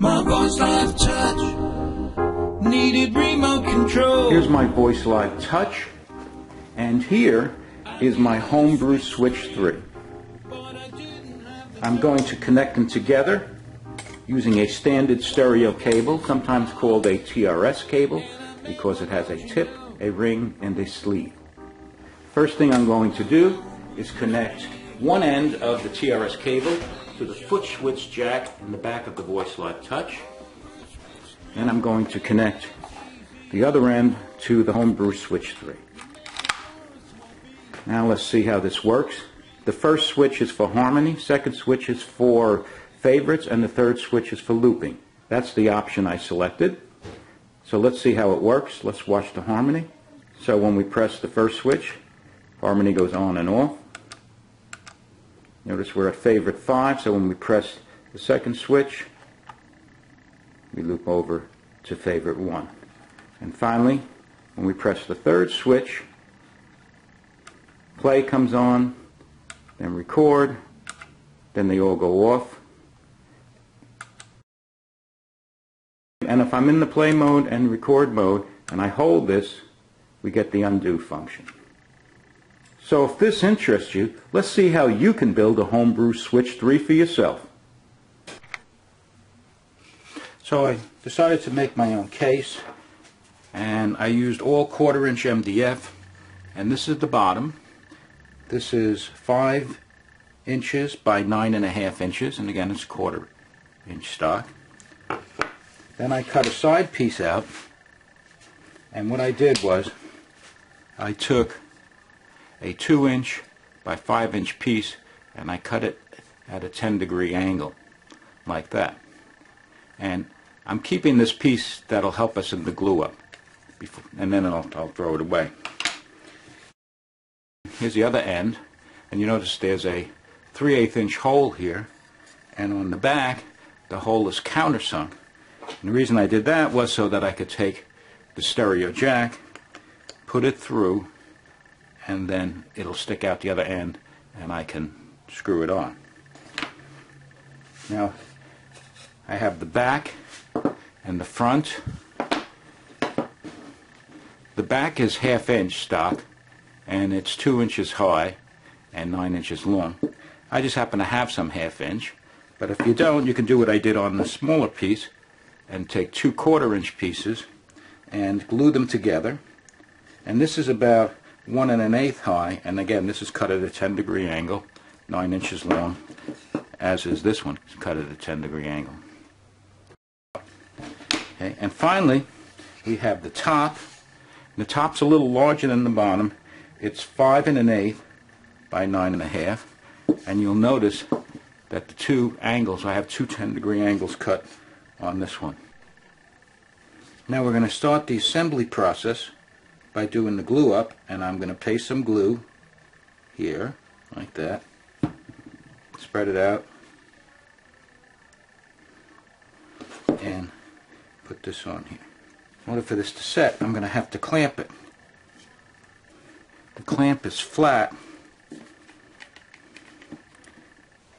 My voice live touch needed remote control. Here's my Voicelive Touch, and here is my Homebrew Switch 3. I'm going to connect them together using a standard stereo cable, sometimes called a TRS cable, because it has a tip, a ring, and a sleeve. First thing I'm going to do is connect one end of the TRS cable to the foot switch jack in the back of the Voicelive Touch. And I'm going to connect the other end to the Homebrew Switch 3. Now let's see how this works. The first switch is for harmony, second switch is for favorites, and the third switch is for looping. That's the option I selected. So let's see how it works. Let's watch the harmony. So when we press the first switch, harmony goes on and off. Notice we're at favorite 5, so when we press the second switch, we loop over to favorite 1. And finally, when we press the third switch, play comes on, then record, then they all go off. And if I'm in the play mode and record mode, and I hold this, we get the undo function. So if this interests you, let's see how you can build a homebrew Switch 3 for yourself. So I decided to make my own case, and I used all quarter inch MDF, and this is the bottom. This is 5 inches by 9.5 inches, and again it's quarter inch stock. Then I cut a side piece out, and what I did was I took a 2 inch by 5 inch piece and I cut it at a 10 degree angle like that. And I'm keeping this piece that'll help us in the glue up before, and then I'll, I'll throw it away. Here's the other end and you notice there's a 3 8 inch hole here and on the back the hole is countersunk and the reason I did that was so that I could take the stereo jack, put it through, and then it'll stick out the other end and I can screw it on. Now, I have the back and the front. The back is half inch stock and it's two inches high and nine inches long. I just happen to have some half inch, but if you don't, you can do what I did on the smaller piece and take two quarter inch pieces and glue them together. And this is about one and an eighth high, and again, this is cut at a 10 degree angle, nine inches long, as is this one, it's cut at a 10 degree angle. Okay, and finally, we have the top. The top's a little larger than the bottom. It's five and an eighth by nine and a half, and you'll notice that the two angles, I have two 10 degree angles cut on this one. Now we're going to start the assembly process by doing the glue up and I'm going to paste some glue here like that. Spread it out. And put this on here. In order for this to set I'm going to have to clamp it. The clamp is flat.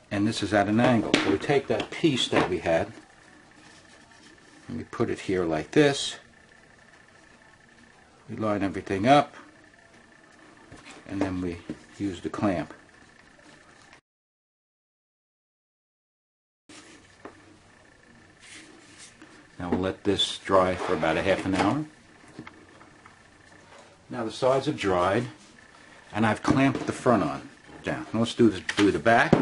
And this is at an angle. So we take that piece that we had and we put it here like this. We line everything up and then we use the clamp. Now we'll let this dry for about a half an hour. Now the sides have dried and I've clamped the front on down. Now let's do, this, do the back.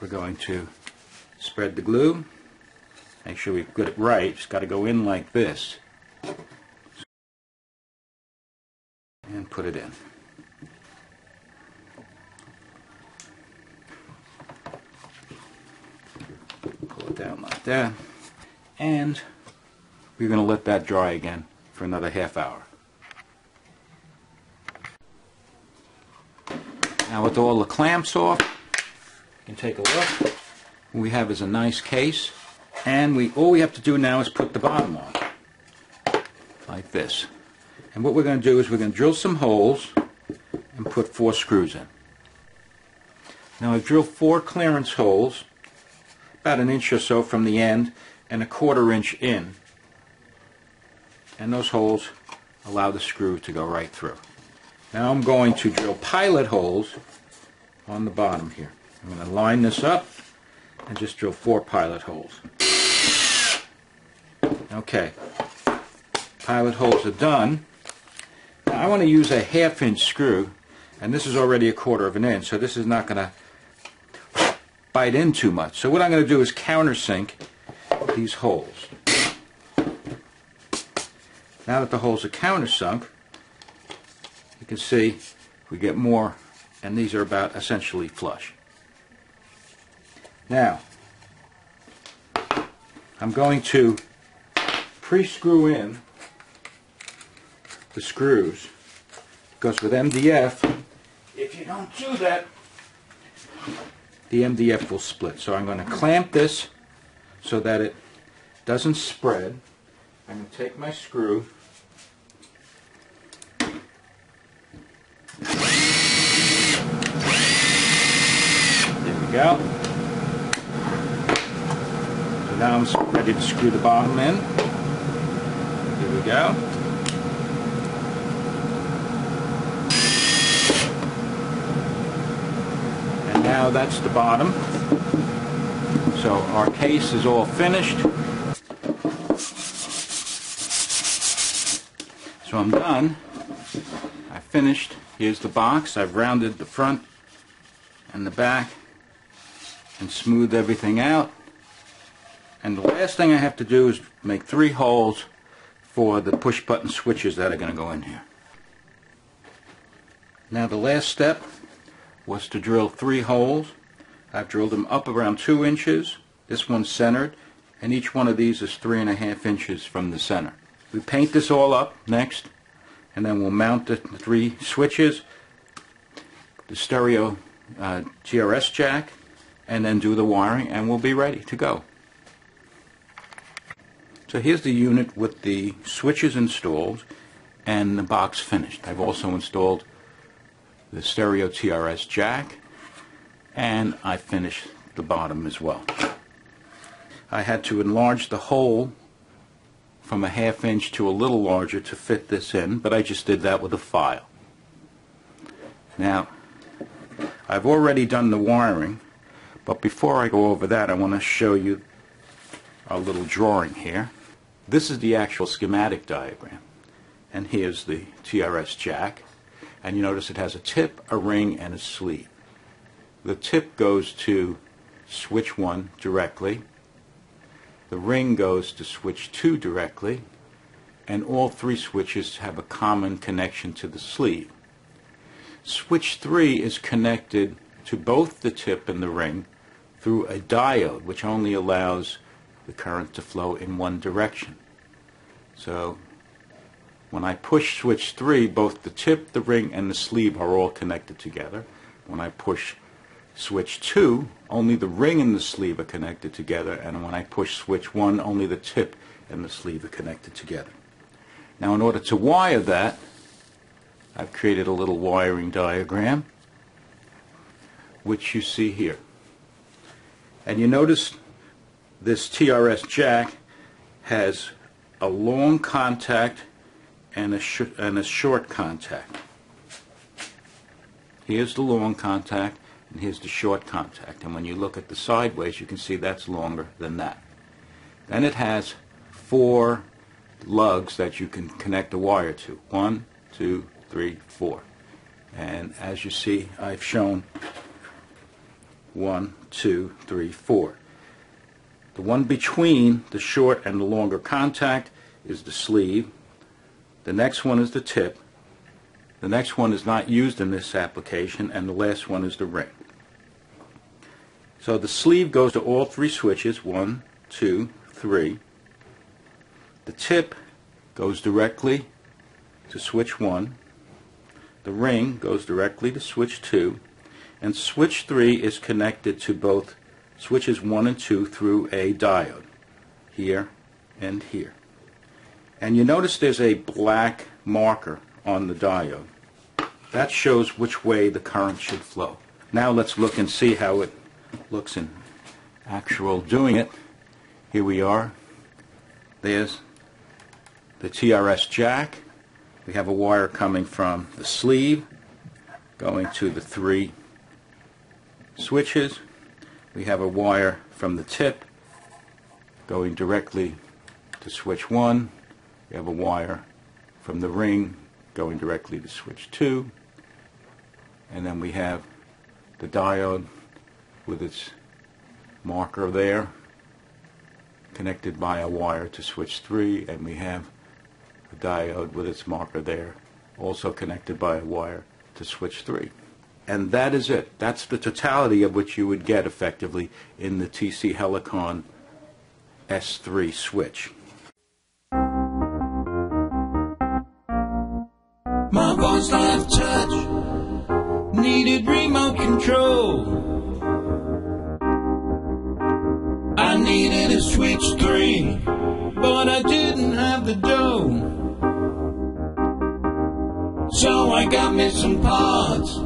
We're going to spread the glue. Make sure we get it right. It's got to go in like this. And put it in. Pull it down like that. And we're going to let that dry again for another half hour. Now with all the clamps off, you can take a look. What we have is a nice case and we all we have to do now is put the bottom on like this and what we're going to do is we're going to drill some holes and put four screws in now I've drilled four clearance holes about an inch or so from the end and a quarter inch in. And those holes allow the screw to go right through. Now I'm going to drill pilot holes on the bottom here. I'm going to line this up and just drill four pilot holes. Okay, pilot holes are done. I want to use a half inch screw and this is already a quarter of an inch so this is not going to bite in too much. So what I'm going to do is countersink these holes. Now that the holes are countersunk, you can see we get more and these are about essentially flush. Now, I'm going to pre-screw in the screws because with MDF, if you don't do that, the MDF will split. So I'm going to clamp this so that it doesn't spread. I'm going to take my screw There we go. So now I'm ready to screw the bottom in. Here we go. And now that's the bottom. So our case is all finished. So I'm done. I finished. Here's the box. I've rounded the front and the back and smooth everything out. And the last thing I have to do is make three holes for the push button switches that are going to go in here. Now the last step was to drill three holes. I've drilled them up around two inches. This one's centered and each one of these is three and a half inches from the center. We paint this all up next and then we'll mount the three switches, the stereo uh, TRS jack, and then do the wiring and we'll be ready to go. So here's the unit with the switches installed and the box finished. I've also installed the stereo TRS jack and I finished the bottom as well. I had to enlarge the hole from a half inch to a little larger to fit this in, but I just did that with a file. Now, I've already done the wiring, but before I go over that, I want to show you a little drawing here. This is the actual schematic diagram, and here's the TRS jack, and you notice it has a tip, a ring, and a sleeve. The tip goes to switch 1 directly, the ring goes to switch 2 directly, and all three switches have a common connection to the sleeve. Switch 3 is connected to both the tip and the ring through a diode, which only allows the current to flow in one direction. So when I push switch 3, both the tip, the ring, and the sleeve are all connected together. When I push switch 2, only the ring and the sleeve are connected together, and when I push switch 1, only the tip and the sleeve are connected together. Now in order to wire that, I've created a little wiring diagram, which you see here. And you notice this TRS jack has a long contact and a, and a short contact. Here's the long contact, and here's the short contact. And when you look at the sideways, you can see that's longer than that. Then it has four lugs that you can connect a wire to. One, two, three, four. And as you see, I've shown one, two, three, four. The one between the short and the longer contact is the sleeve. The next one is the tip. The next one is not used in this application, and the last one is the ring. So the sleeve goes to all three switches, one, two, three. The tip goes directly to switch 1. The ring goes directly to switch 2. And switch 3 is connected to both switches 1 and 2 through a diode, here and here. And you notice there's a black marker on the diode. That shows which way the current should flow. Now let's look and see how it looks in actual doing it, here we are. There's the TRS jack. We have a wire coming from the sleeve going to the three switches. We have a wire from the tip going directly to switch 1. We have a wire from the ring going directly to switch 2. And then we have the diode with its marker there connected by a wire to switch 3 and we have a diode with its marker there also connected by a wire to switch 3 and that is it. That's the totality of what you would get effectively in the TC Helicon S3 switch Voicelive Touch needed remote control. I needed a switch three, but I didn't have the dough. So I got me some parts,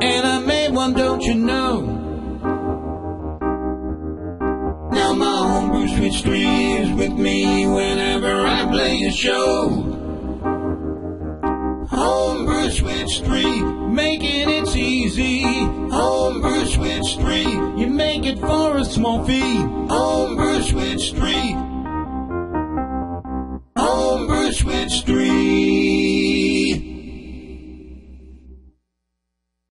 and I made one, don't you know? Now my homebrew switch three is with me whenever I play a show. Switch 3, making it easy. Homebrew Switch 3, you make it for a small fee. Homebrew Switch 3. Homebrew Switch 3.